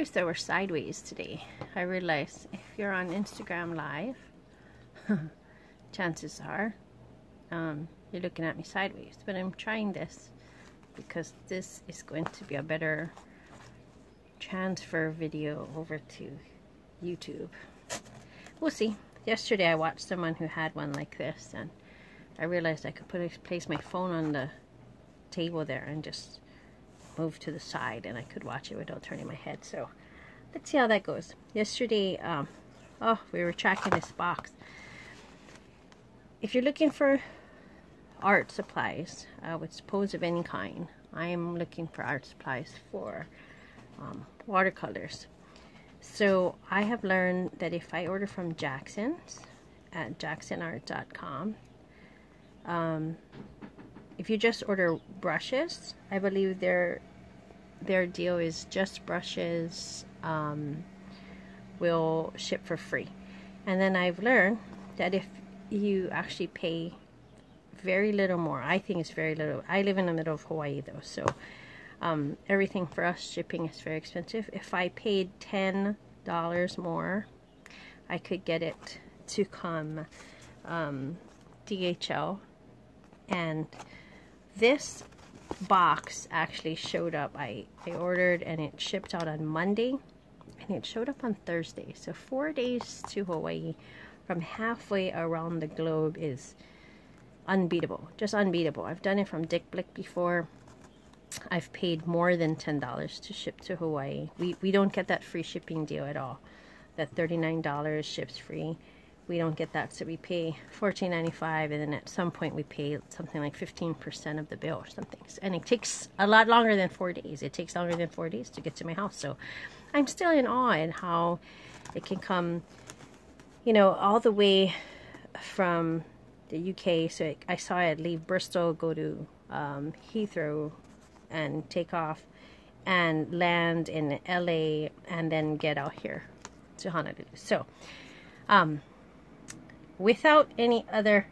waves that were sideways today. I realized if you're on Instagram Live, chances are um, you're looking at me sideways. But I'm trying this because this is going to be a better transfer video over to YouTube. We'll see. Yesterday I watched someone who had one like this and I realized I could put place my phone on the table there and just move to the side and I could watch it without turning my head. So let's see how that goes. Yesterday, um, oh, we were tracking this box. If you're looking for art supplies, uh, with suppose of any kind, I am looking for art supplies for um, watercolors. So I have learned that if I order from Jackson's at jacksonart.com, um, if you just order brushes, I believe their their deal is just brushes um, will ship for free. And then I've learned that if you actually pay very little more, I think it's very little. I live in the middle of Hawaii though, so um, everything for us shipping is very expensive. If I paid ten dollars more, I could get it to come um, DHL, and this box actually showed up. I, I ordered and it shipped out on Monday and it showed up on Thursday. So four days to Hawaii from halfway around the globe is unbeatable. Just unbeatable. I've done it from Dick Blick before. I've paid more than $10 to ship to Hawaii. We, we don't get that free shipping deal at all. That $39 ships free we don't get that. So we pay $14.95 and then at some point we pay something like 15% of the bill or something. And it takes a lot longer than four days. It takes longer than four days to get to my house. So i'm still in awe at how it can come you know all the way from the uk so i saw it leave bristol go to um, heathrow and take off and land in la and then get out here to honolulu. So um, without any other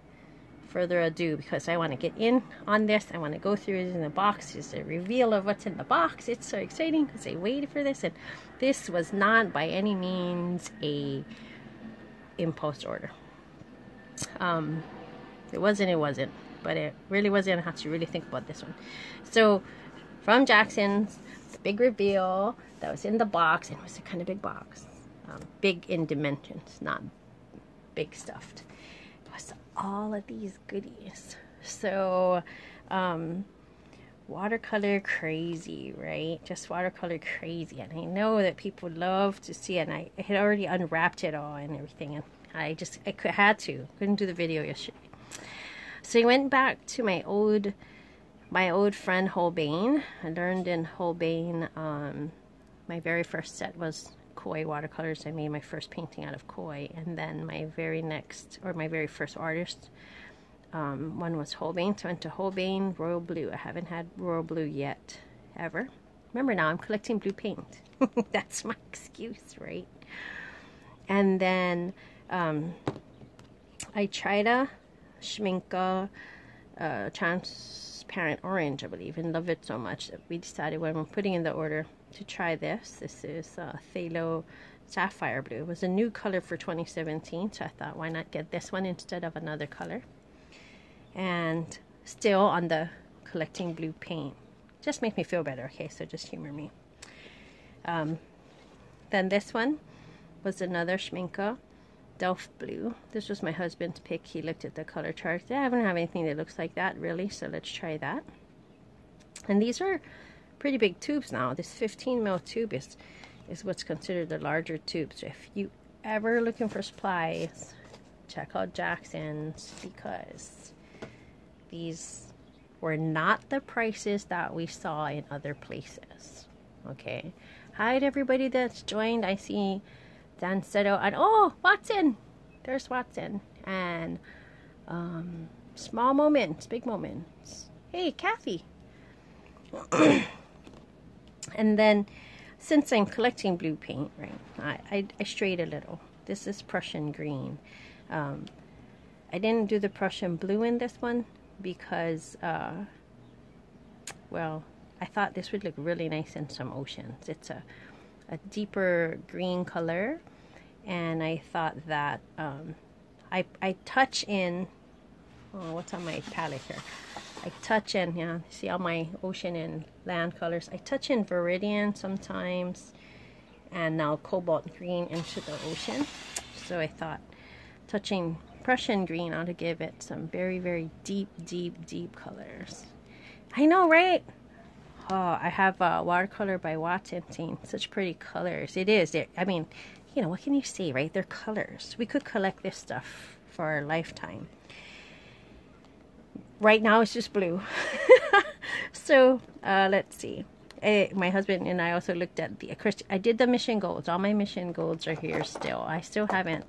further ado because I want to get in on this. I want to go through it in the box. It's a reveal of what's in the box. It's so exciting because I waited for this and this was not by any means a impulse order. Um, it wasn't, it wasn't, but it really wasn't. I had to really think about this one. So from Jackson's, big reveal that was in the box, and it was a kind of big box. Um, big in dimensions, not big stuffed. Plus all of these goodies. So, um, watercolor crazy, right? Just watercolor crazy. And I know that people love to see it. And I, had already unwrapped it all and everything. And I just, I could, had to. Couldn't do the video yesterday. So I went back to my old, my old friend Holbein. I learned in Holbein, um, my very first set was koi watercolors. I made my first painting out of koi, and then my very next, or my very first artist, um, one was Holbein. So I went to Holbein Royal Blue. I haven't had Royal Blue yet, ever. Remember now, I'm collecting blue paint. That's my excuse, right? And then um, I tried a Schmincke uh, transparent orange, I believe, and love it so much that we decided when we're putting in the order to try this. This is uh, Phthalo Sapphire Blue. It was a new color for 2017, so I thought why not get this one instead of another color. And still on the collecting blue paint. Just make me feel better, okay? So just humor me. Um, then this one was another Schmincke Delft Blue. This was my husband's pick. He looked at the color chart. I don't have anything that looks like that, really, so let's try that. And these are pretty big tubes now. This 15 mil tube is, is what's considered the larger tube. So if you ever looking for supplies, check out Jackson's because these were not the prices that we saw in other places. Okay. Hi to everybody that's joined. I see Dan Seto and oh Watson. There's Watson. And um, small moments, big moments. Hey, Kathy. And then, since I'm collecting blue paint, right, I, I, I strayed a little. This is Prussian green. Um, I didn't do the Prussian blue in this one because, uh, well, I thought this would look really nice in some oceans. It's a a deeper green color, and I thought that um, I I touch in. Oh, what's on my palette here? I touch in, yeah, see all my ocean and land colors. I touch in Viridian sometimes, and now cobalt green into the ocean. So I thought touching Prussian green ought to give it some very, very deep, deep, deep colors. I know, right? Oh, I have uh, watercolor by Watson Team. Such pretty colors. It is. I mean, you know, what can you say, right? They're colors. We could collect this stuff for a lifetime. Right now, it's just blue. so, uh, let's see. Uh, my husband and I also looked at the I did the mission golds. All my mission golds are here still. I still haven't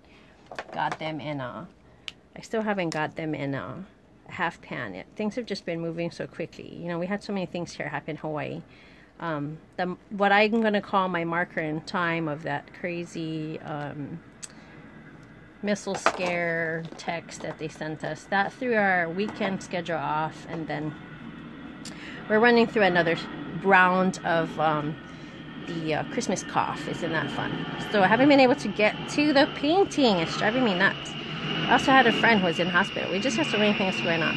got them in a I still haven't got them in a half pan yet. Things have just been moving so quickly. You know, we had so many things here happen in Hawaii. Um, the what I'm gonna call my marker in time of that crazy um, missile scare text that they sent us. That threw our weekend schedule off, and then we're running through another round of um, the uh, Christmas cough. Isn't that fun? So I haven't been able to get to the painting. It's driving me nuts. I also had a friend who was in hospital. We just have so many things going on.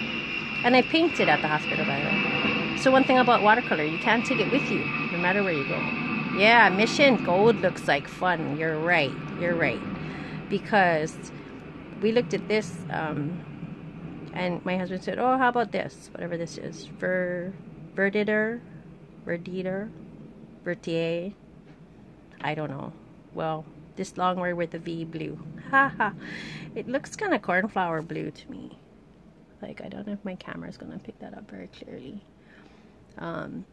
And I painted at the hospital, by the way. So one thing about watercolor, you can't take it with you, no matter where you go. Yeah, Mission Gold looks like fun. You're right. You're right. Because we looked at this, um, and my husband said, "Oh, how about this? Whatever this is, Ver, Verditer, Verditer, Vertier. I don't know. Well, this long word with the V blue. Haha. it looks kind of cornflower blue to me. Like, I don't know if my camera is going to pick that up very clearly. Um,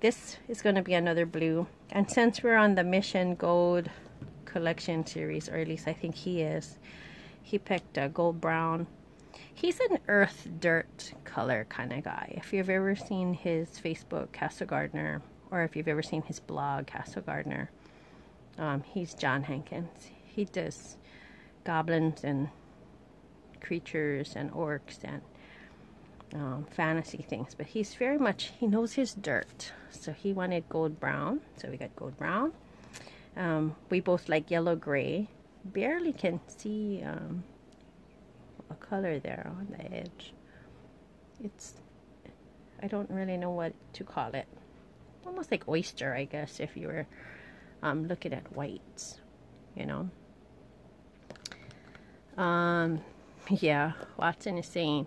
this is going to be another blue. And since we're on the Mission Gold collection series, or at least I think he is, he picked a gold brown. He's an earth dirt color kind of guy. If you've ever seen his Facebook, Castle Gardener, or if you've ever seen his blog, Castle Gardener, um, he's John Hankins. He does goblins and creatures and orcs and um, fantasy things, but he's very much, he knows his dirt. So he wanted gold brown, so we got gold brown. Um, we both like yellow gray. Barely can see um, a color there on the edge. It's, I don't really know what to call it. Almost like oyster, I guess, if you were um, looking at whites, you know. Um, yeah, Watson is saying,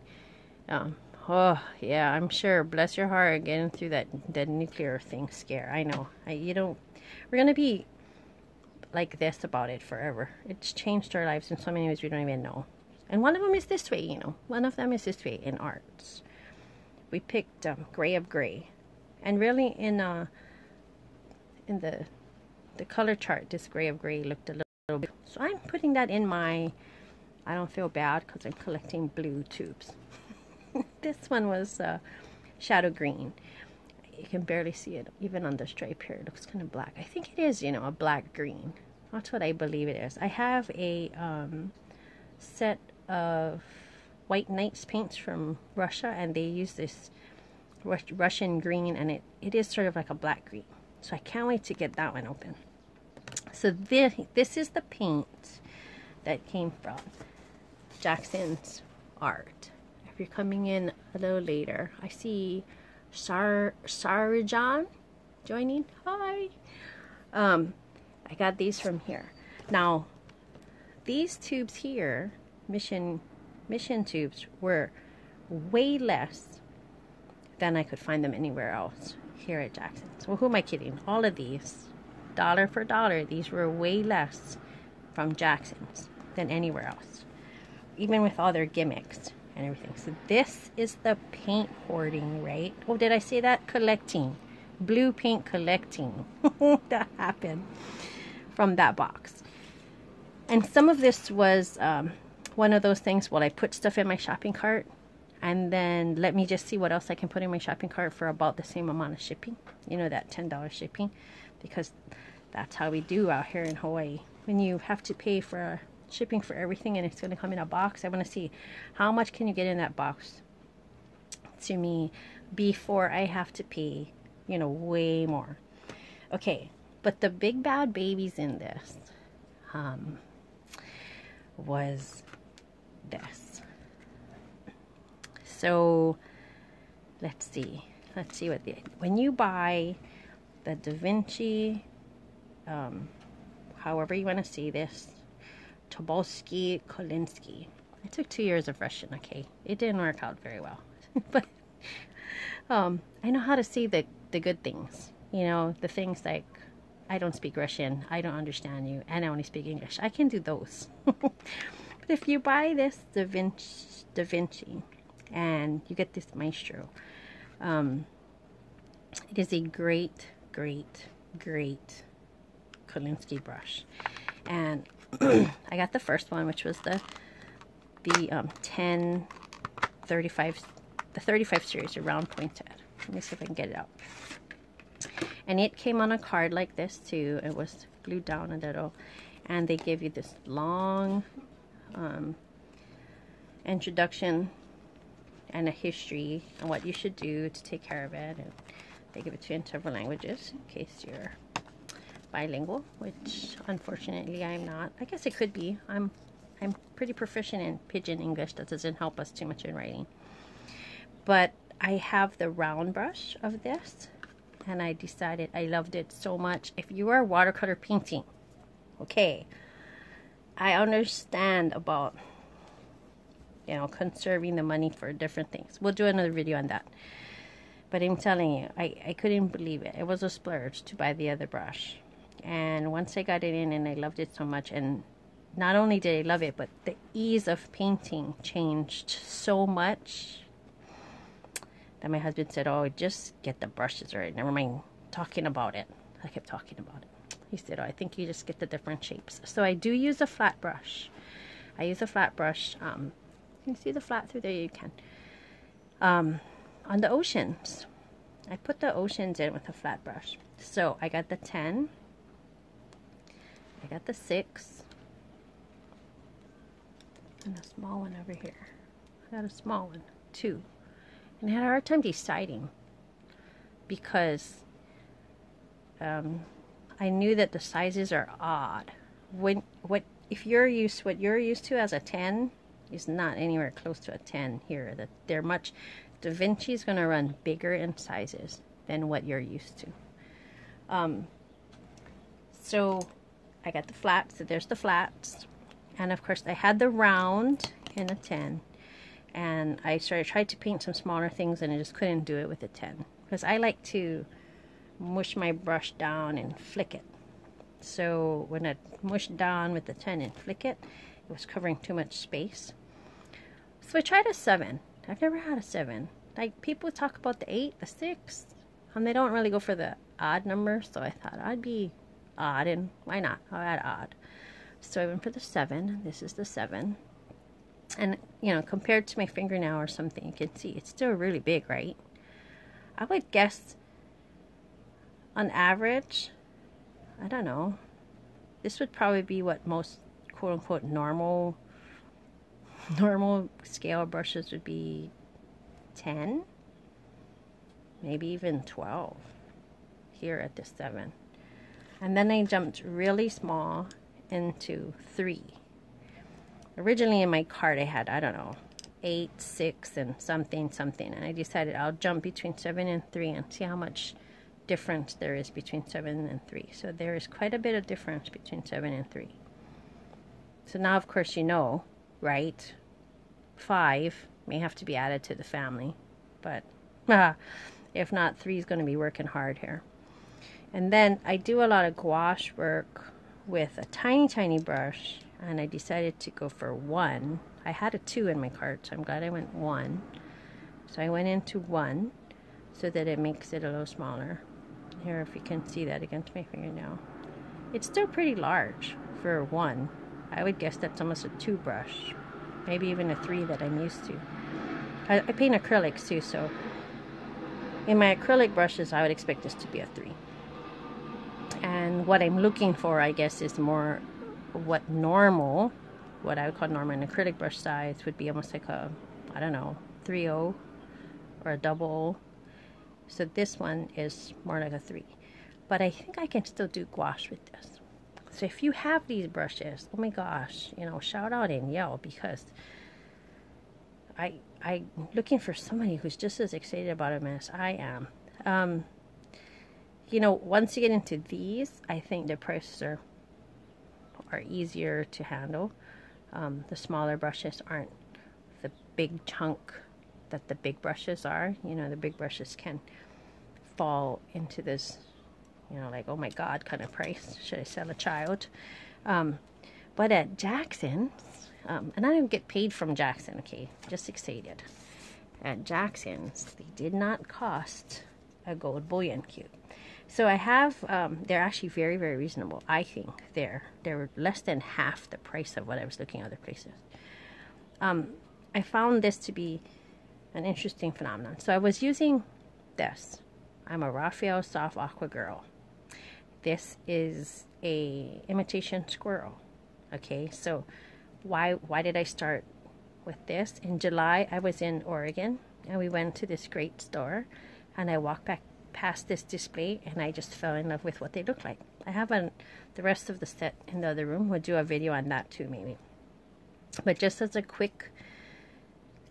um, oh yeah, I'm sure. Bless your heart, getting through that that nuclear thing scare. I know. I, you don't. We're gonna be like this about it forever. It's changed our lives in so many ways we don't even know. And one of them is this way, you know. One of them is this way in arts. We picked um, Gray of Gray, and really in uh in the the color chart, this Gray of Gray looked a little, little bit. So I'm putting that in my I don't feel bad because I'm collecting blue tubes. this one was uh, shadow green. You can barely see it even on the stripe here. It looks kind of black. I think it is, you know, a black green. That's what I believe it is. I have a um, set of White Nights paints from Russia, and they use this Russian green, and it, it is sort of like a black green. So I can't wait to get that one open. So this, this is the paint that came from Jackson's art. If you're coming in a little later, I see Sar Sarajan joining. Hi. Um, I got these from here. Now, these tubes here, mission mission tubes, were way less than I could find them anywhere else here at Jackson's. Well, who am I kidding? All of these, dollar for dollar, these were way less from Jackson's than anywhere else even with all their gimmicks and everything. So this is the paint hoarding, right? Oh, did I say that? Collecting. Blue paint collecting. that happened from that box. And some of this was um, one of those things, well, I put stuff in my shopping cart and then let me just see what else I can put in my shopping cart for about the same amount of shipping. You know, that $10 shipping. Because that's how we do out here in Hawaii. When you have to pay for shipping for everything and it's going to come in a box. I want to see how much can you get in that box to me before I have to pay, you know, way more. Okay, But the big bad babies in this um, was this. So let's see. Let's see what the when you buy the Da Vinci, um, however you want to see this, Tobolsky Kolinsky. I took two years of Russian. Okay, it didn't work out very well, but um, I know how to see the the good things. You know, the things like I don't speak Russian, I don't understand you, and I only speak English. I can do those. but if you buy this Da Vinci, da Vinci and you get this Maestro, um, it is a great, great, great Kolinsky brush. And I got the first one, which was the the um, 10 35 the 35 series, a round pointed. Let me see if I can get it out. And it came on a card like this too. It was glued down a little. And they give you this long um, introduction and a history and what you should do to take care of it. And they give it to you in several languages in case you're bilingual, which unfortunately I'm not. I guess it could be. I'm I'm pretty proficient in pidgin English. That doesn't help us too much in writing. But I have the round brush of this and I decided I loved it so much. If you are watercolor painting, okay, I understand about you know conserving the money for different things. We'll do another video on that. But I'm telling you, I, I couldn't believe it. It was a splurge to buy the other brush. And once I got it in and I loved it so much and not only did I love it, but the ease of painting changed so much that my husband said, Oh, just get the brushes right. Never mind talking about it. I kept talking about it. He said, Oh, I think you just get the different shapes. So I do use a flat brush. I use a flat brush. Um, can you see the flat through there? You can. Um, on the oceans, I put the oceans in with a flat brush. So I got the 10. I got the 6. And a small one over here. I got a small one, 2. And I had a hard time deciding because um, I knew that the sizes are odd. When what if you're used what you're used to as a 10 is not anywhere close to a 10 here. That they're much Da Vinci is going to run bigger in sizes than what you're used to. Um, so I got the flats. So there's the flats, and of course I had the round in a 10 and I started tried to paint some smaller things and I just couldn't do it with a 10 because I like to mush my brush down and flick it. So when I mushed down with the 10 and flick it it was covering too much space. So I tried a 7 I've never had a 7 like people talk about the 8 the 6 and they don't really go for the odd number so I thought I'd be odd and why not? I'll add odd. So I went for the 7 this is the 7 and, you know, compared to my fingernail or something, you can see it's still really big, right? I would guess on average, I don't know, this would probably be what most quote unquote normal normal scale brushes would be 10 maybe even 12 here at the 7 and then I jumped really small into 3 originally in my cart I had, I don't know, 8, 6, and something, something. And I decided I'll jump between 7 and 3 and see how much difference there is between 7 and 3. So there is quite a bit of difference between 7 and 3. So now, of course, you know, right? 5 may have to be added to the family. But uh, if not, 3 is going to be working hard here. And then I do a lot of gouache work with a tiny, tiny brush and I decided to go for one. I had a two in my cart, so I'm glad I went one. So I went into one so that it makes it a little smaller. Here, if you can see that against my fingernail. It's still pretty large for one. I would guess that's almost a two brush, maybe even a three that I'm used to. I, I paint acrylics too, so in my acrylic brushes, I would expect this to be a three. And what I'm looking for, I guess, is more what normal, what I would call normal an acrylic brush size would be almost like a, I don't know, 3.0 or a double. So this one is more like a 3. but I think I can still do gouache with this. So if you have these brushes, oh my gosh, you know, shout out and yell because I I'm looking for somebody who's just as excited about them as I am. Um, you know, once you get into these, I think the prices are are easier to handle. Um, the smaller brushes aren't the big chunk that the big brushes are. You know, the big brushes can fall into this, you know, like, oh my God, kind of price. Should I sell a child? Um, but at Jackson's, um, and I don't get paid from Jackson, okay, just excited. At Jackson's, they did not cost a gold bullion cube. So I have, um, they're actually very, very reasonable. I think they're they're less than half the price of what I was looking at other places. Um, I found this to be an interesting phenomenon. So I was using this. I'm a Raphael Soft Aqua girl. This is a imitation squirrel. Okay, so why why did I start with this? In July, I was in Oregon and we went to this great store, and I walked back past this display and I just fell in love with what they look like. I haven't the rest of the set in the other room. We'll do a video on that too, maybe. But just as a quick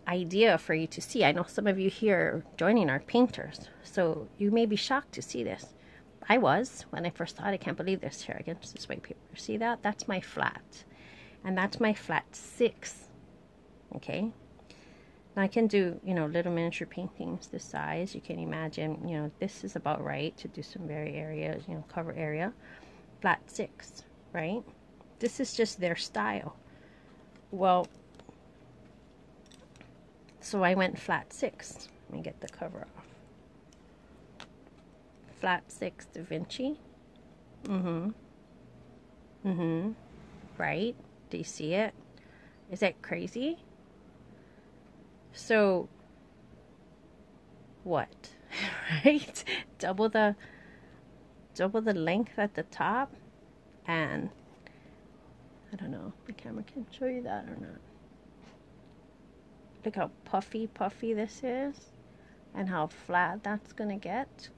idea for you to see, I know some of you here joining are painters, so you may be shocked to see this. I was when I first thought, I can't believe this here against this white paper. See that? That's my flat, and that's my flat six. Okay, I can do, you know, little miniature paintings this size. You can imagine, you know, this is about right to do some very areas, you know, cover area. Flat six, right? This is just their style. Well, so I went flat six. Let me get the cover off. Flat six Da Vinci. Mm-hmm. Mm-hmm. Right? Do you see it? Is that crazy? So, what? right? Double the double the length at the top and I don't know the camera can show you that or not. Look how puffy puffy this is and how flat that's gonna get.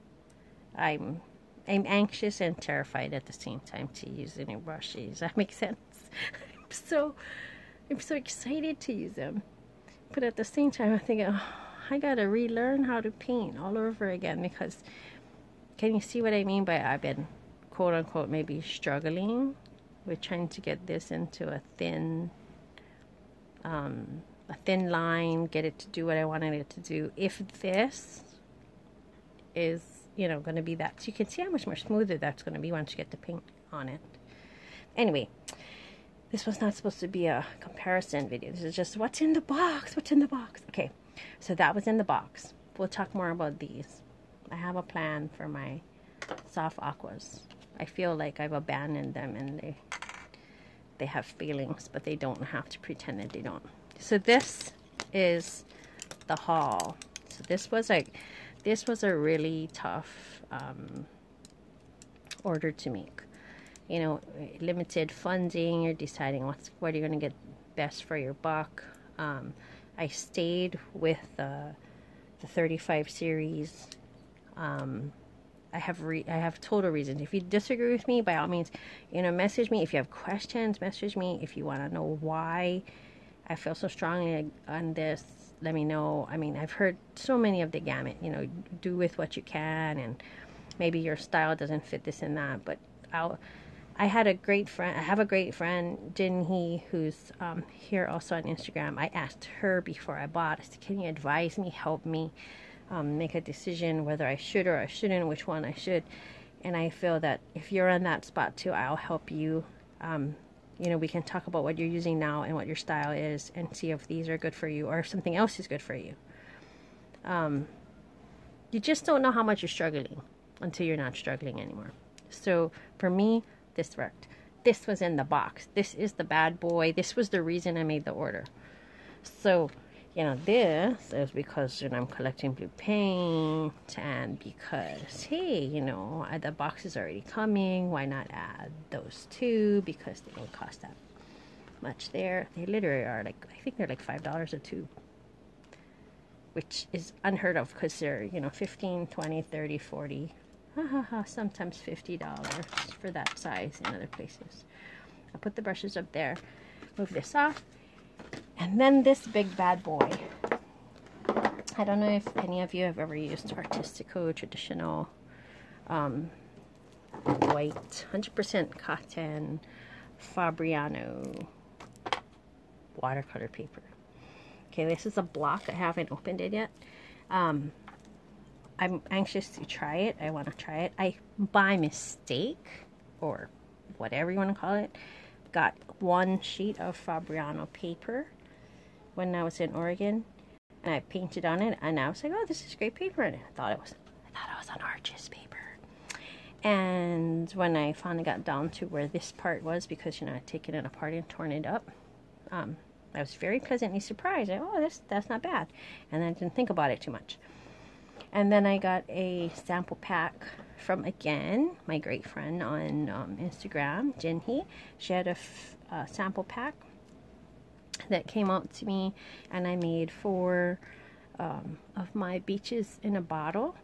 I'm I'm anxious and terrified at the same time to use any brushes. That makes sense. I'm so I'm so excited to use them. But at the same time, I think, oh, I gotta relearn how to paint all over again because can you see what I mean by I've been quote unquote maybe struggling with trying to get this into a thin um, a thin line, get it to do what I wanted it to do. If this is, you know, going to be that, so you can see how much more smoother that's going to be once you get the paint on it. Anyway, this was not supposed to be a comparison video. This is just what's in the box, what's in the box. Okay, so that was in the box. We'll talk more about these. I have a plan for my soft aquas. I feel like I've abandoned them and they they have feelings, but they don't have to pretend that they don't. So this is the haul. So this was a this was a really tough um, order to make you know, limited funding, you're deciding what's what you're going to get best for your buck. Um, I stayed with uh, the 35 series. Um, I have re- I have total reasons. If you disagree with me, by all means, you know, message me. If you have questions, message me. If you want to know why I feel so strongly on this, let me know. I mean, I've heard so many of the gamut. You know, do with what you can, and maybe your style doesn't fit this and that, but I'll I had a great friend. I have a great friend, Jin He, who's um, here also on Instagram. I asked her before I bought. I said, "Can you advise me, help me um, make a decision whether I should or I shouldn't, which one I should?" And I feel that if you're in that spot too, I'll help you. Um, you know, we can talk about what you're using now and what your style is, and see if these are good for you or if something else is good for you. Um, you just don't know how much you're struggling until you're not struggling anymore. So for me, this worked. This was in the box. This is the bad boy. This was the reason I made the order. So, you know, this is because you know, I'm collecting blue paint and because, hey, you know, uh, the box is already coming. Why not add those two? Because they don't cost that much there. They literally are like, I think they're like $5 a tube. Which is unheard of because they're, you know, 15, 20, 30, 40 sometimes $50 for that size in other places. I put the brushes up there, move this off, and then this big bad boy. I don't know if any of you have ever used Artistico traditional um, white, 100% cotton Fabriano watercolor paper. Okay, this is a block. I haven't opened it yet. Um, I'm anxious to try it. I want to try it. I, by mistake, or whatever you want to call it, got one sheet of Fabriano paper when I was in Oregon, and I painted on it, and I was like, "Oh, this is great paper," and I thought it was, I thought it was an Arches paper. And when I finally got down to where this part was, because you know I'd taken it apart and torn it up, um, I was very pleasantly surprised. I, oh, this that's not bad, and I didn't think about it too much. And then I got a sample pack from again my great friend on um, Instagram, Jinhee. She had a sample pack that came out to me, and I made four um, of my beaches in a bottle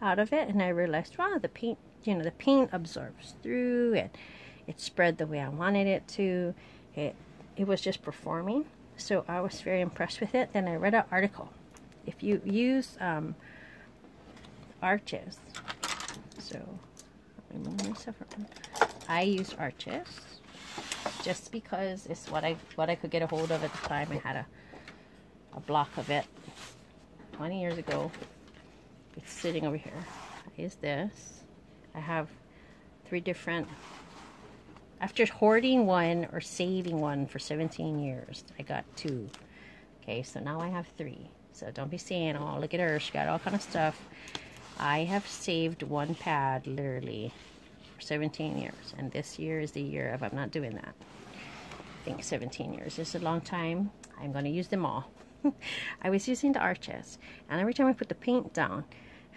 out of it. And I realized, wow, the paint, you know, the paint absorbs through it. It spread the way I wanted it to. It it was just performing. So I was very impressed with it. Then I read an article. If you use um, Arches, so I use Arches just because it's what I what I could get a hold of at the time. I had a a block of it 20 years ago. It's sitting over here. Is this? I have three different after hoarding one or saving one for 17 years, I got two. Okay, so now I have three. So don't be saying, oh, look at her, she got all kind of stuff. I have saved one pad, literally, for 17 years. And this year is the year of I'm not doing that. I think 17 years is a long time. I'm going to use them all. I was using the arches. And every time I put the paint down,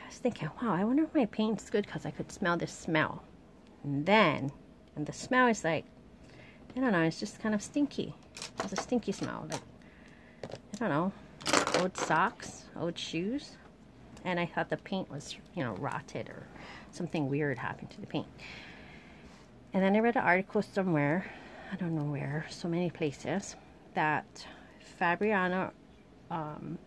I was thinking, wow, I wonder if my paint's good because I could smell this smell. And then and the smell is like, I don't know, it's just kind of stinky. It's a stinky smell. Like, I don't know, old socks, old shoes. And I thought the paint was, you know, rotted or something weird happened to the paint. And then I read an article somewhere, I don't know where, so many places, that Fabriano um,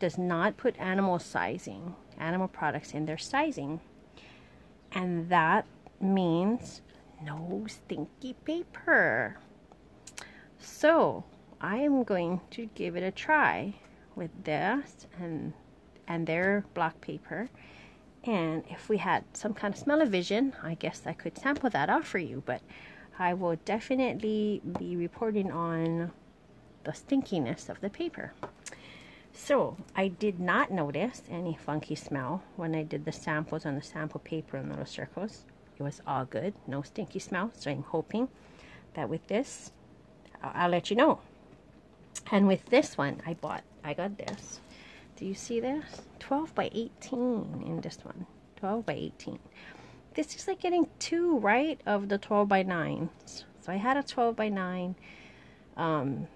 does not put animal sizing, animal products in their sizing. And that means no stinky paper. So I am going to give it a try with this and and their block paper. And if we had some kind of smell-o-vision, I guess I could sample that off for you. But I will definitely be reporting on the stinkiness of the paper. So I did not notice any funky smell when I did the samples on the sample paper in little circles. It was all good, no stinky smell. So I'm hoping that with this, I'll let you know. And with this one, I bought, I got this. Do you see this? 12 by 18 in this one. 12 by 18. This is like getting two, right, of the 12 by 9. So I had a 12 by 9 um,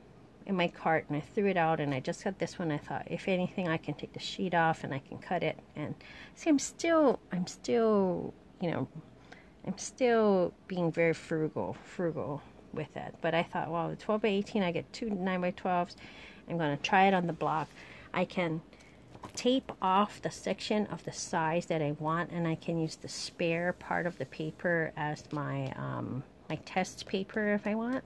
in my cart and I threw it out and I just got this one. I thought, if anything, I can take the sheet off and I can cut it. And see, I'm still, I'm still, you know, I'm still being very frugal, frugal with it. But I thought, well, the 12 by 18, I get two 9 by 12s. I'm going to try it on the block. I can tape off the section of the size that I want, and I can use the spare part of the paper as my um, my test paper if I want.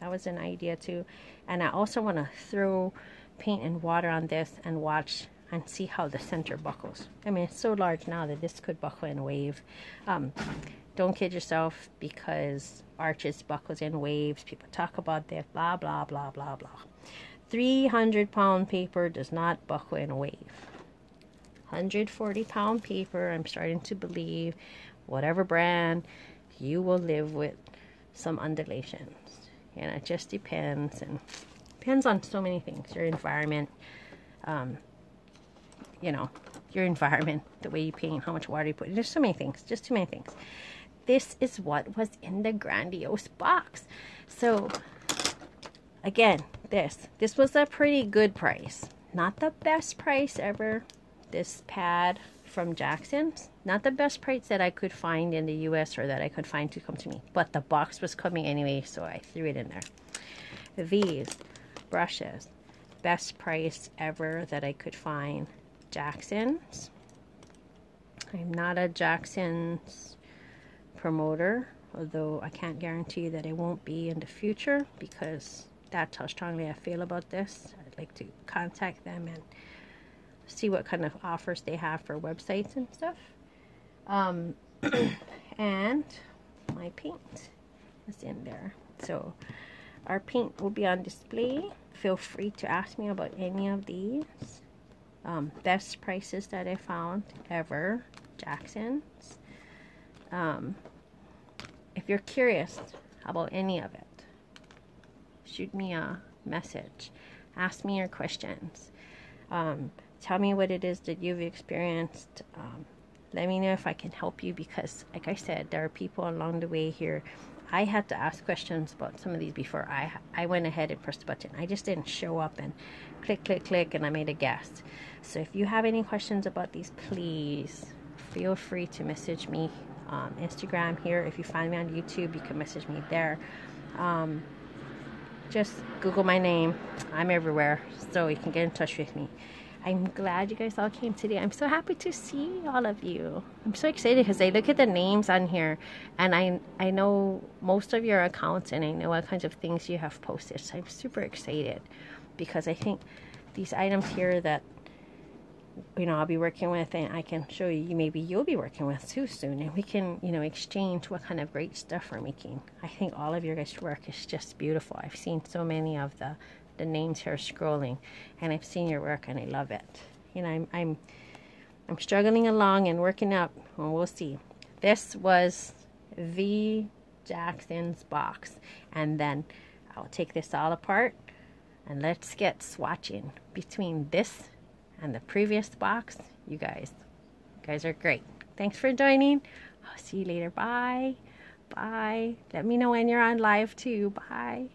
That was an idea too. And I also want to throw paint and water on this and watch and see how the center buckles. I mean, it's so large now that this could buckle in a wave. Um, don't kid yourself because arches buckles in waves. People talk about that, blah, blah, blah, blah, blah. 300 pound paper does not buckle in a wave. 140 pound paper, I'm starting to believe, whatever brand, you will live with some undulations. And it just depends and depends on so many things your environment, um, you know, your environment, the way you paint, how much water you put. There's so many things, just too many things this is what was in the grandiose box. So again, this this was a pretty good price. Not the best price ever. This pad from Jackson's, not the best price that I could find in the US or that I could find to come to me, but the box was coming anyway, so I threw it in there. These brushes, best price ever that I could find. Jackson's. I'm not a Jackson's promoter, although I can't guarantee that I won't be in the future because that's how strongly I feel about this. I'd like to contact them and see what kind of offers they have for websites and stuff. Um, and my paint is in there. So our paint will be on display. Feel free to ask me about any of these. Um, best prices that I found ever, Jackson's. Um, if you're curious about any of it, shoot me a message. Ask me your questions. Um, tell me what it is that you've experienced. Um, let me know if I can help you because, like I said, there are people along the way here. I had to ask questions about some of these before I I went ahead and pressed the button. I just didn't show up and click, click, click, and I made a guess. So if you have any questions about these, please feel free to message me on Instagram here. If you find me on YouTube, you can message me there. Um, just Google my name. I'm everywhere, so you can get in touch with me. I'm glad you guys all came today. I'm so happy to see all of you. I'm so excited because I look at the names on here and I I know most of your accounts and I know what kinds of things you have posted. So I'm super excited because I think these items here that you know I'll be working with and I can show you maybe you'll be working with too soon and we can you know exchange what kind of great stuff we're making. I think all of your guys' work is just beautiful. I've seen so many of the the names here scrolling and I've seen your work and I love it. You know, I'm I'm I'm struggling along and working up. Well, we'll see. This was the Jackson's box and then I'll take this all apart and let's get swatching between this and the previous box. You guys, you guys are great. Thanks for joining. I'll see you later. Bye. Bye. Let me know when you're on live too. Bye.